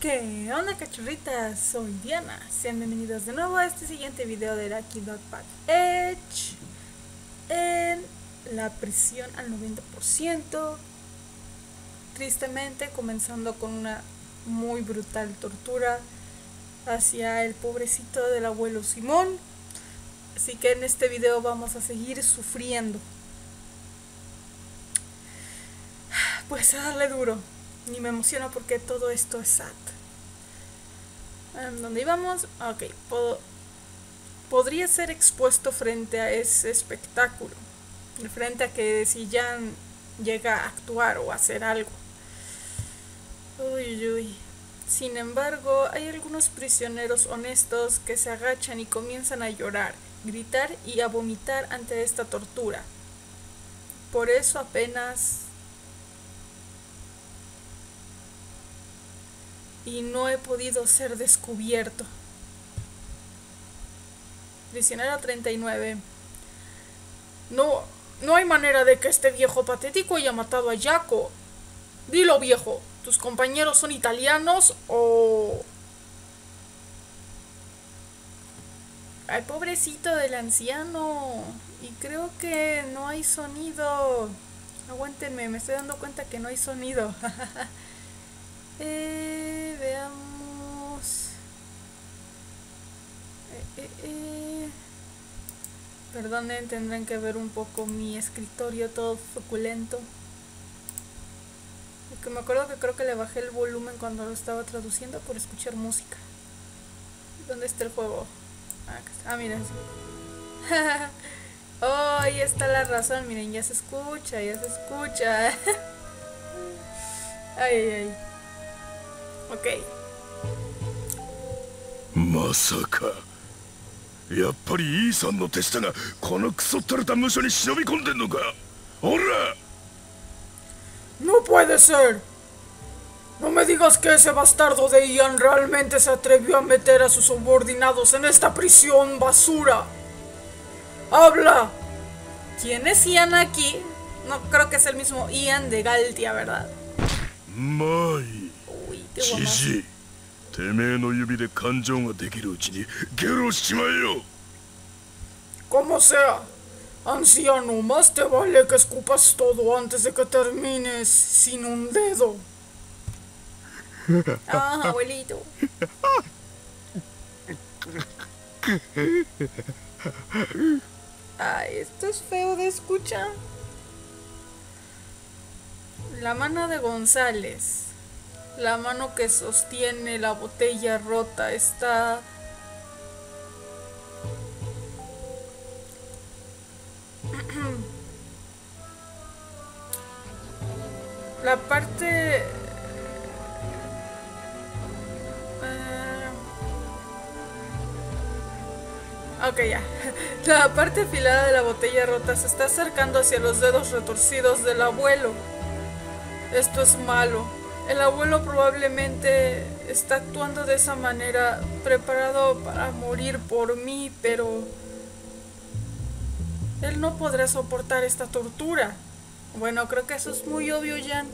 ¿Qué onda cachorritas? Soy Diana. Sean bienvenidos de nuevo a este siguiente video de Lucky Dog Pack Edge en la prisión al 90%. Tristemente comenzando con una muy brutal tortura hacia el pobrecito del abuelo Simón. Así que en este video vamos a seguir sufriendo. Pues a darle duro. Ni me emociono porque todo esto es sad. ¿Dónde íbamos? Ok, puedo- podría ser expuesto frente a ese espectáculo. Frente a que si Jan llega a actuar o a hacer algo. Uy, uy. Sin embargo, hay algunos prisioneros honestos que se agachan y comienzan a llorar, gritar y a vomitar ante esta tortura. Por eso apenas y no he podido ser descubierto. Prisionero 39. No, no hay manera de que este viejo patético haya matado a Jaco. Dilo, viejo. ¿Tus compañeros son italianos o...? Ay, pobrecito del anciano. Y creo que no hay sonido. Aguántenme, me estoy dando cuenta que no hay sonido. Eh, veamos. Eh, eh, eh. Perdonen, tendrán que ver un poco mi escritorio todo suculento. Porque me acuerdo que creo que le bajé el volumen cuando lo estaba traduciendo por escuchar música. ¿Dónde está el juego? Ah, ah miren. oh, ahí está la razón. Miren, ya se escucha, ya se escucha. ay, ay, ay. Ok. Masaka. やっぱりイーさんの手下がこのクソったれた無所に忍び込んでんのかほら ¡No puede ser! No me digas que ese bastardo de Ian realmente se atrevió a meter a sus subordinados en esta prisión basura. ¡Habla! ¿Quién es Ian aquí? No creo que es el mismo Ian de Galtia, ¿verdad? まあいい Uy, qué じ guapo. じい てめえの指で感情ができるうちにゲロしちまえよ Como sea. Anciano, más te vale que escupas todo antes de que termines sin un dedo. Ah, abuelito. Ay, esto es feo de escuchar. La mano de González. La mano que sostiene la botella rota está la parte eh, ok ya. La parte afilada de la botella rota se está acercando hacia los dedos retorcidos del abuelo. Esto es malo. El abuelo probablemente está actuando de esa manera, preparado para morir por mí, pero... Él no podrá soportar esta tortura. Bueno, creo que eso es muy obvio, Jan.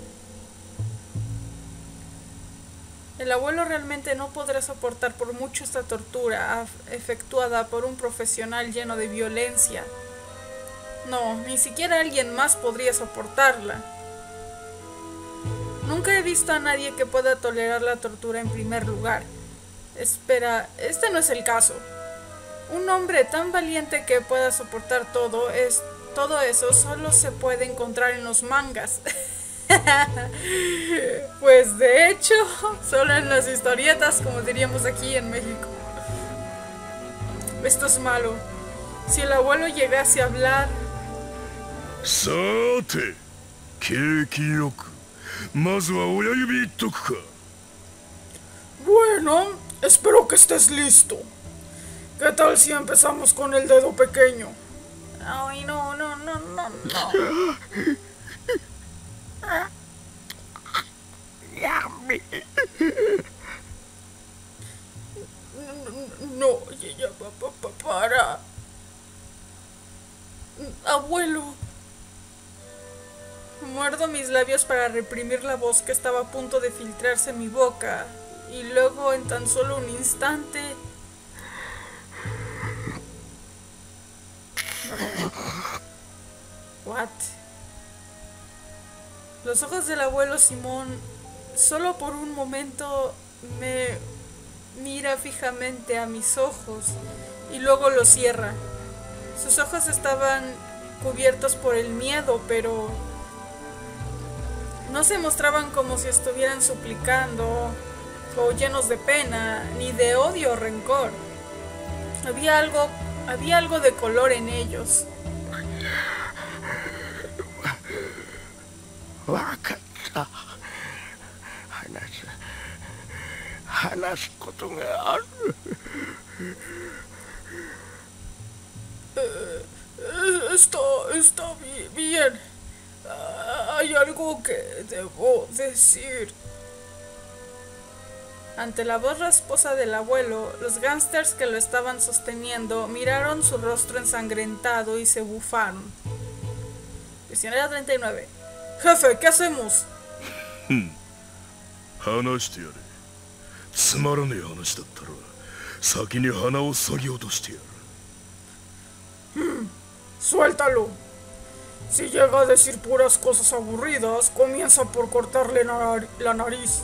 El abuelo realmente no podrá soportar por mucho esta tortura efectuada por un profesional lleno de violencia. No, ni siquiera alguien más podría soportarla. Nunca he visto a nadie que pueda tolerar la tortura en primer lugar. Espera, este no es el caso. Un hombre tan valiente que pueda soportar todo es todo eso solo se puede encontrar en los mangas. pues de hecho, solo en las historietas, como diríamos aquí en México. Esto es malo. Si el abuelo llegase a hablar, さーて景気よく bueno, espero que estés listo. ¿Qué tal si empezamos con el dedo pequeño? Ay, no, no, no, no, no. No, ya, ya, pa, pa, pa, para. Abuelo. Muerdo mis labios para reprimir la voz que estaba a punto de filtrarse en mi boca. Y luego, en tan solo un instante... What? Los ojos del abuelo Simón, solo por un momento, me mira fijamente a mis ojos y luego los cierra. Sus ojos estaban cubiertos por el miedo, pero no se mostraban como si estuvieran suplicando o llenos de pena, ni de odio o rencor. Había algo, había algo de color en ellos. Eh, eh, está, está bien. Ah, Hay algo que debo decir. Ante la voz rasposa del abuelo, los gángsters que lo estaban sosteniendo miraron su rostro ensangrentado y se bufaron. Prisionera 39. Jefe, ¿qué hacemos? 話してやれつまらねえ話だったら先に鼻を削ぎ落としてやる Suéltalo. si llega a decir puras cosas aburridas, comienza por cortarle nar- la nariz.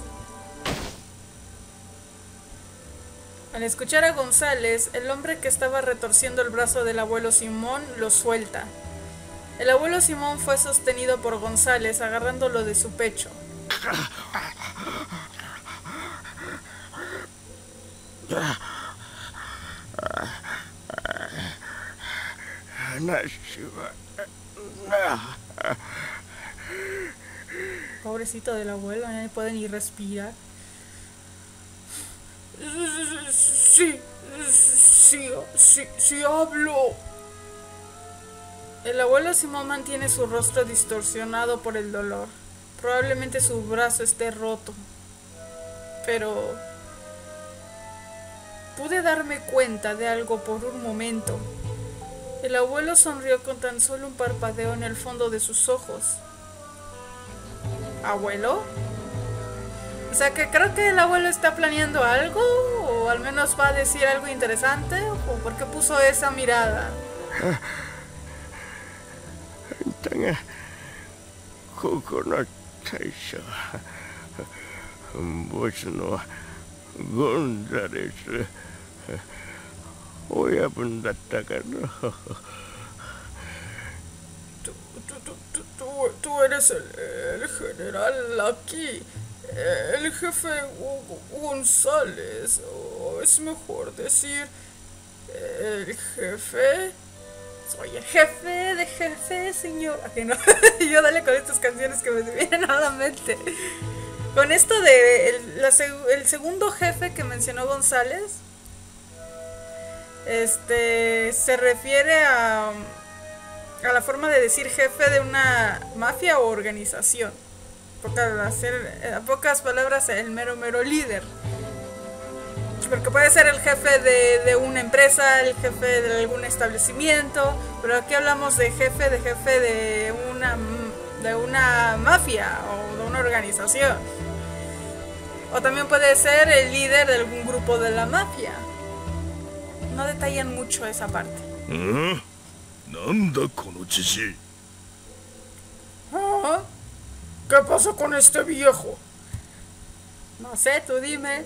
Al escuchar a González, el hombre que estaba retorciendo el brazo del abuelo Simón lo suelta. El abuelo Simón fue sostenido por González agarrándolo de su pecho. Del abuelo, no puede ni respirar. Sí, sí, sí, sí hablo. El abuelo Simón mantiene su rostro distorsionado por el dolor. Probablemente su brazo esté roto. Pero pude darme cuenta de algo por un momento. El abuelo sonrió con tan solo un parpadeo en el fondo de sus ojos. ¿Abuelo? O sea que creo que el abuelo está planeando algo, o al menos va a decir algo interesante, o por qué puso esa mirada. Tú, tú, tú, tú, eres el, general aquí, el jefe González, o es mejor decir el jefe. Soy el jefe de jefe, señor. ¿A que no? Yo dale con estas canciones que me vienen a la mente. Con esto de el, la el segundo jefe que mencionó González, este se refiere a, a la forma de decir jefe de una mafia o organización. Al hacer, en pocas palabras, el mero mero líder. Porque puede ser el jefe de, de una empresa, el jefe de algún establecimiento, pero aquí hablamos de jefe, de jefe de una, de una mafia o de una organización. O también puede ser el líder de algún grupo de la mafia. No detallan mucho esa parte. うんなんだこのじじい ¿Ah? ¿Qué pasa con este viejo? No sé, tú dime.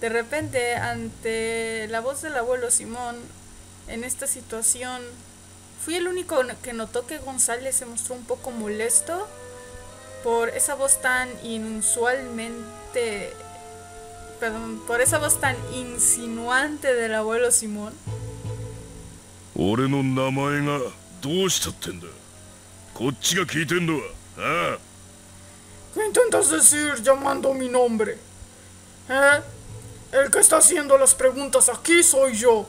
De repente, ante la voz del abuelo Simón, en esta situación, fui el único que notó que González se mostró un poco molesto por esa voz tan inusualmente... Perdón, por esa voz tan insinuante del abuelo Simón. 俺の名前がどうしたってんだこっちが聞いてんのはああ ¿Qué intentas decir llamando mi nombre? ¿Eh? El que está haciendo las preguntas aquí soy yo.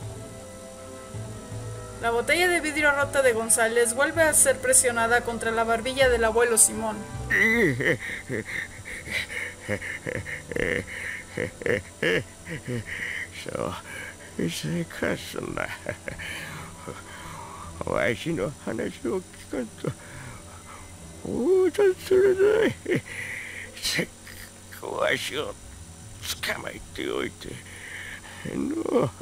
La botella de vidrio rota de González vuelve a ser presionada contra la barbilla del abuelo Simón. そうせかすな わしの話を聞かんと大ざするないせっかくわしを捕まえておいての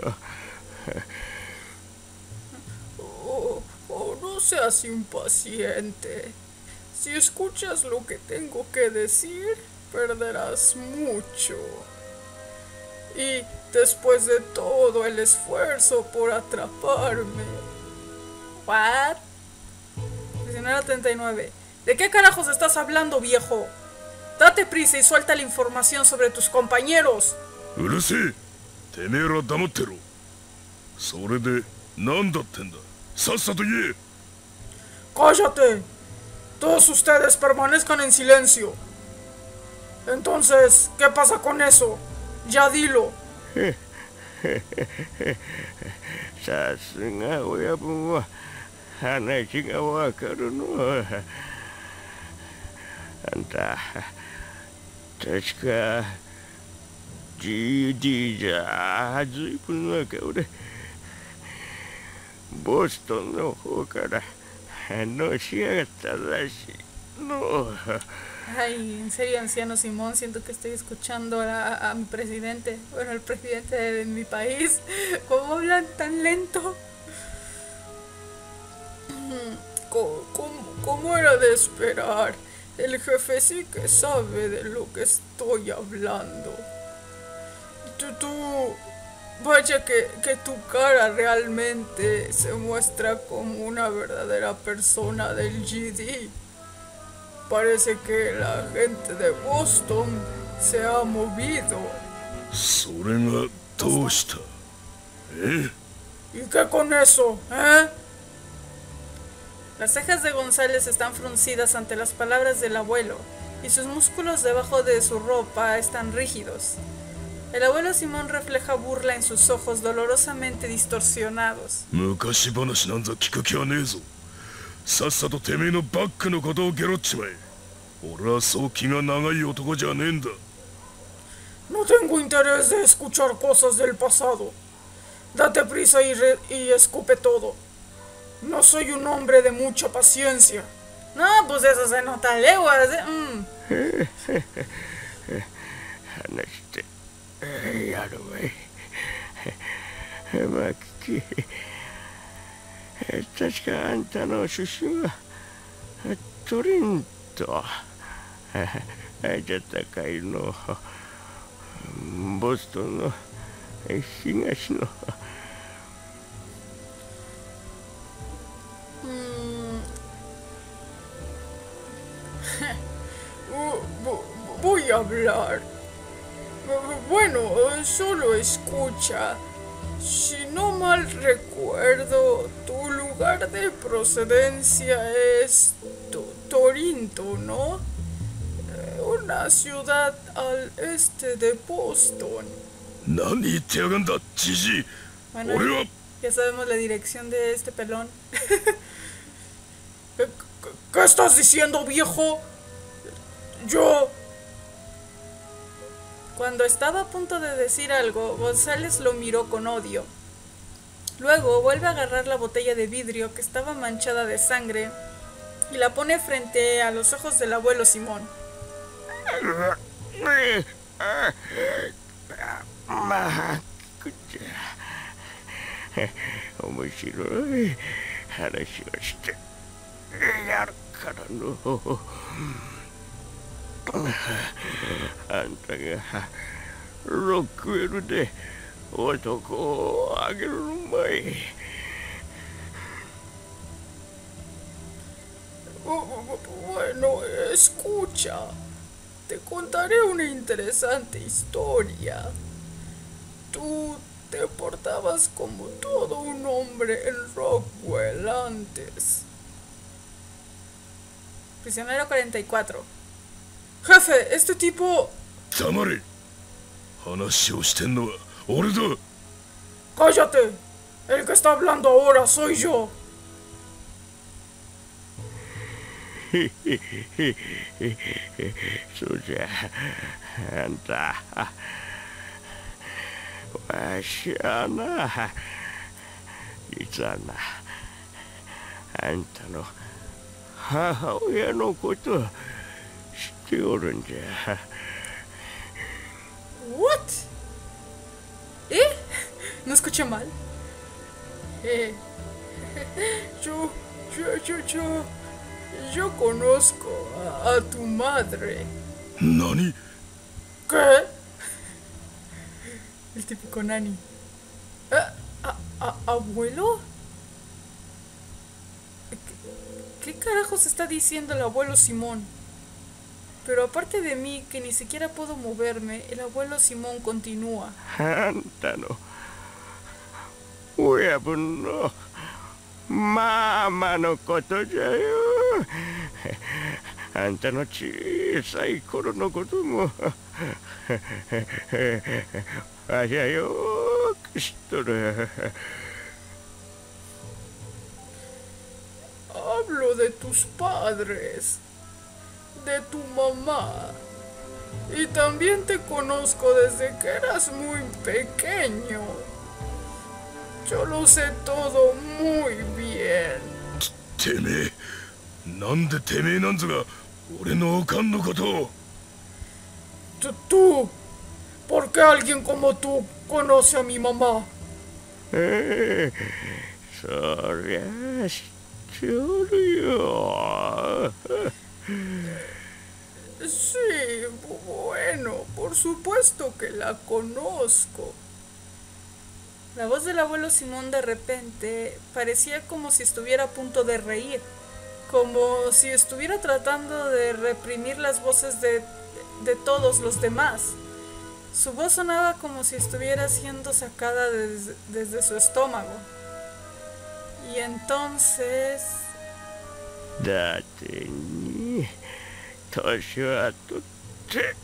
Oh, oh, no seas impaciente. Si escuchas lo que tengo que decir, perderás mucho. y después de todo el esfuerzo por atraparme. ¿What? 1939. ¿De qué carajos estás hablando, viejo? Date prisa y suelta la información sobre tus compañeros. Urushi, tenero damotero. Sore de nanda tenda. Sasato ye. Cállate. Todos ustedes permanezcan en silencio. Entonces, ¿qué pasa con eso? Ya dilo. さすが親分は話がわかるのあんた確か GD じゃ随分な顔でボストンの方から反応しやがったらしいの Ay, en serio, anciano Simón, siento que estoy escuchando a, a mi presidente, bueno, el presidente de mi país. ¿Cómo hablan tan lento? ¿Cómo, era de esperar? El jefe sí que sabe de lo que estoy hablando. Tú, tú, vaya que, que tu cara realmente se muestra como una verdadera persona del GD. Parece que la gente de Boston se ha movido. Soren tosta. ¿Eh? ¿Y qué con eso. Eh? Las cejas de González están fruncidas ante las palabras del abuelo, y sus músculos debajo de su ropa están rígidos. El abuelo Simón refleja burla en sus ojos dolorosamente distorsionados. さっさとてめえのバックのことをゲロっちまえ俺はそう気が長い男じゃねえんだ No tengo interés de escuchar cosas del pasado. Date prisa y, re- y escupe todo. No soy un hombre de mucha paciencia. No, pues eso se nota a leguas. ¿eh? Mm. 確かあんたの出身はトリントじゃ高いのボストンの東の Uh, vo- voy a hablar. Bu- Bueno, eh, solo escucha. Si no mal recuerdo, tu lugar de procedencia es Torinto, ¿no? Eh, una ciudad al este de Boston. Bueno, ya sabemos la dirección de este pelón. ¿Qué estás diciendo, viejo? Yo cuando estaba a punto de decir algo, González lo miró con odio. Luego vuelve a agarrar la botella de vidrio que estaba manchada de sangre y la pone frente a los ojos del abuelo Simón まあくちゃ面白い話をしてやるからのあんたがロックウェルで男をあげるのまい Bu- bu- Bueno, escucha. Te contaré una interesante historia. Tú te portabas como todo un hombre en Rockwell antes. Prisionero 44. Jefe, este tipo... ¡Tamare! ¡Cállate! El que está hablando ahora soy yo. Suya, anda. Washana. 実はなあんたの母親のこと children. What? ¿Eh? No escuché mal. Eh. Yo, yo, yo, yo, yo conozco a, tu madre. ¿Nani? ¿Qué? El típico nani. ¿Abuelo? ¿Qué, ¿Qué carajos está diciendo el abuelo Simón? Pero aparte de mí, que ni siquiera puedo moverme, el abuelo Simón continúa. Cántalo. no. Mamá no cotoyayo. Anta no chisa y coro no cotumo. Allá yo, oh, Hablo de tus padres de tu mamá. Y también te conozco desde que eras muy pequeño. Yo lo sé todo muy bien. Teme, ¿nande teme nanzuga? ¿Ore no T-Tú. ¿por qué alguien como tú conoce a mi mamá? Sorry, Sí, bueno, por supuesto que la conozco. La voz del abuelo Simón de repente parecía como si estuviera a punto de reír, como si estuviera tratando de reprimir las voces de, de todos los demás. Su voz sonaba como si estuviera siendo sacada desde su estómago. Y entonces... Date ってに年はとって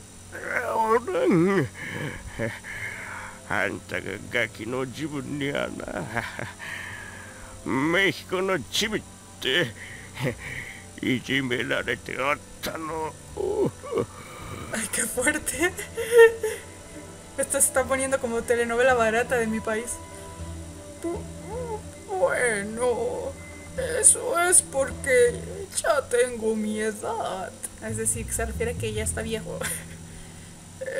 おらんあんたがガキの自分にはなメヒコのチビっていじめられておったの ¡Ay, qué fuerte! Esto se está poniendo como telenovela barata de mi país. Bu- Bueno, eso es porque ya tengo mi edad. Es decir, se refiere a que ya está viejo.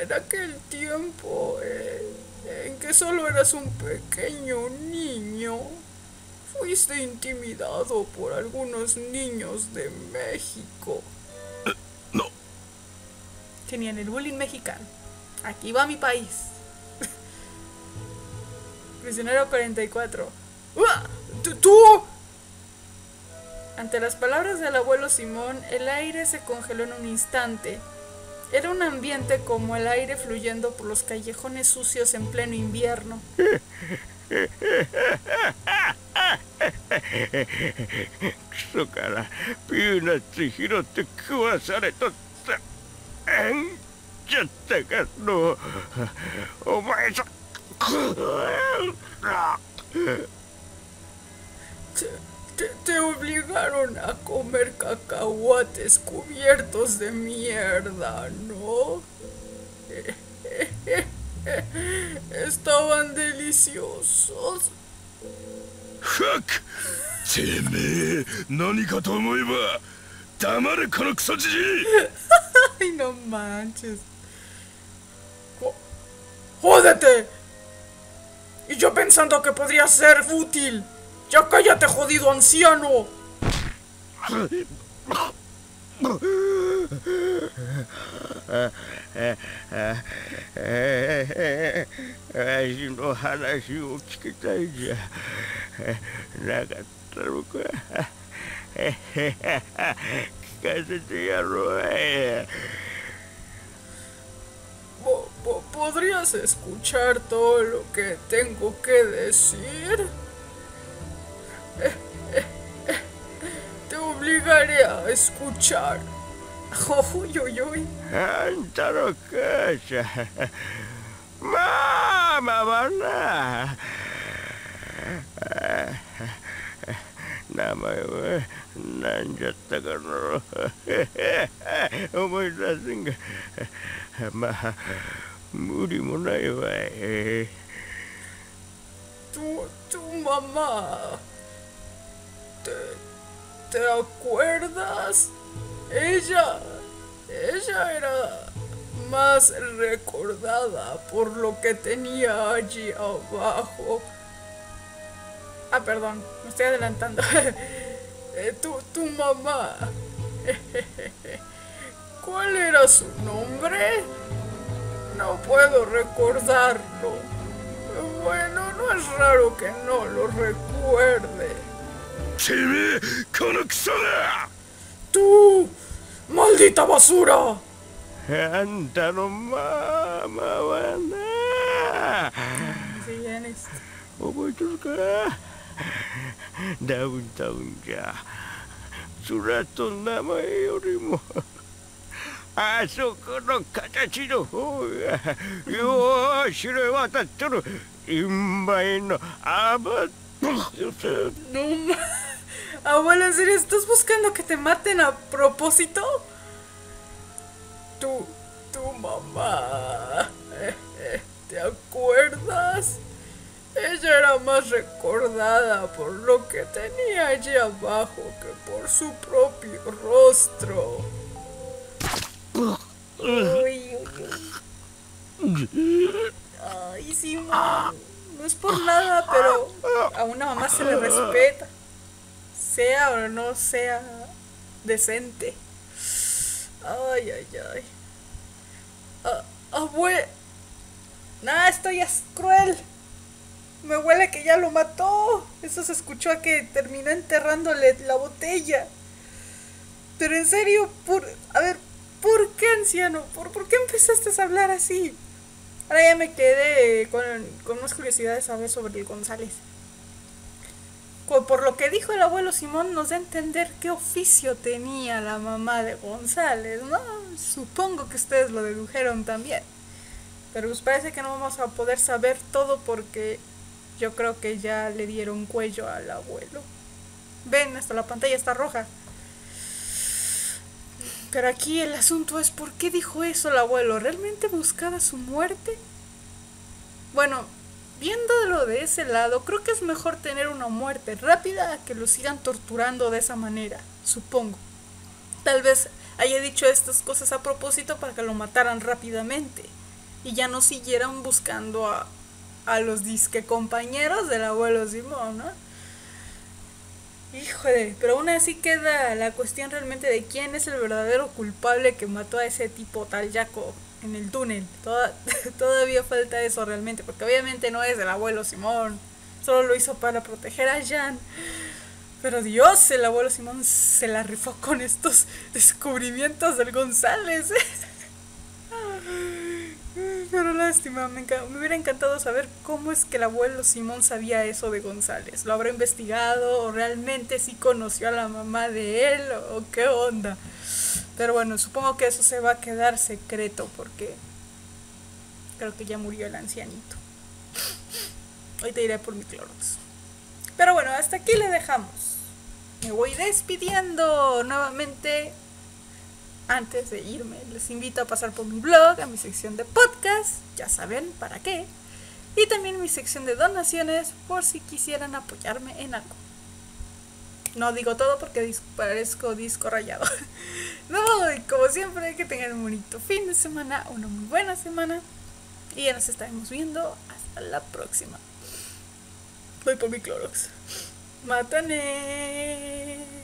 En aquel tiempo eh, en que solo eras un pequeño niño, fuiste intimidado por algunos niños de México. No Tenían el bullying mexicano. Aquí va mi país. Prisionero 44. ¡Ah! ¿Tú- ¿Tú? Ante las palabras del abuelo Simón, el aire se congeló en un instante. Era un ambiente como el aire fluyendo por los callejones sucios en pleno invierno クソからピーナッツ拾って食わされとったあんじゃったかのお前さくあ Te, te- te obligaron a comer cacahuates cubiertos de mierda, ¿no? Estaban deliciosos. フックてめえ何かと思えば黙れこのクソじじい Ay, no manches. Jo- ¡Jódete! Y yo pensando que podría ser útil. ¡Ya cállate, jodido anciano! ¿Podrías escuchar todo lo que tengo que decir? Te obligaré a escuchar. Uy, uy, uy. Mamá, barna. Namaya nanjattakanu. Omoitasin ga. Ma, muri mo nai. Eh. Tu, tu mamá. ¿Te, ¿Te acuerdas? Ella. Ella era más recordada por lo que tenía allí abajo. Ah, perdón, me estoy adelantando. Eh, tu, tu mamá. ¿Cuál era su nombre? No puedo recordarlo. Bueno, no es raro que no lo recuerde. てめえこのクソが。¡Tú! ¡Maldita basura! あんたのママはな。覚えてるか。ダウンタウンじゃ面と名前よりも。あそこの形の方が。よー知れ渡っとる。インバイのアバ No Abuelo, ¿en serio estás buscando que te maten a propósito? Tu, tu mamá. ¿Te acuerdas? Ella era más recordada por lo que tenía allí abajo que por su propio rostro. Uy, uy. Ay, Simón. No es por nada, pero a una mamá se le respeta. Sea o no sea decente. Ay, ay, ay. Ah, abue- Nah, esto ya es cruel. Me huele que ya lo mató. Eso se escuchó a que terminó enterrándole la botella. Pero en serio, por... A ver, ¿por qué, anciano? ¿Por, por qué empezaste a hablar así? Ahora ya me quedé con, con más curiosidad de saber sobre el González. Por lo que dijo el abuelo Simón, nos da a entender qué oficio tenía la mamá de González, ¿no? Supongo que ustedes lo dedujeron también. Pero pues parece que no vamos a poder saber todo porque yo creo que ya le dieron cuello al abuelo. Ven, hasta la pantalla está roja. Pero aquí el asunto es por qué dijo eso el abuelo. ¿Realmente buscaba su muerte? Bueno, viéndolo de ese lado, creo que es mejor tener una muerte rápida a que lo sigan torturando de esa manera, supongo. Tal vez haya dicho estas cosas a propósito para que lo mataran rápidamente y ya no siguieran buscando a, a los disque compañeros del abuelo Simón, ¿no? Híjole, pero aún así queda la cuestión realmente de quién es el verdadero culpable que mató a ese tipo tal Jaco en el túnel. Toda- todavía falta eso realmente, porque obviamente no es el abuelo Simón, solo lo hizo para proteger a Jan. Pero Dios, el abuelo Simón se la rifó con estos descubrimientos del González. Pero lástima, me, me hubiera encantado saber cómo es que el abuelo Simón sabía eso de González. ¿Lo habrá investigado o realmente sí conoció a la mamá de él o qué onda? Pero bueno, supongo que eso se va a quedar secreto porque creo que ya murió el ancianito. Hoy te iré por mi Clorox. Pero bueno, hasta aquí le dejamos. Me voy despidiendo nuevamente. Antes de irme, les invito a pasar por mi blog, a mi sección de podcast, ya saben para qué. Y también mi sección de donaciones por si quisieran apoyarme en algo. No digo todo porque dis- parezco disco rayado. No, y como siempre, que tengan un bonito fin de semana, una muy buena semana. Y ya nos estaremos viendo hasta la próxima. Voy por mi Clorox. Mátane.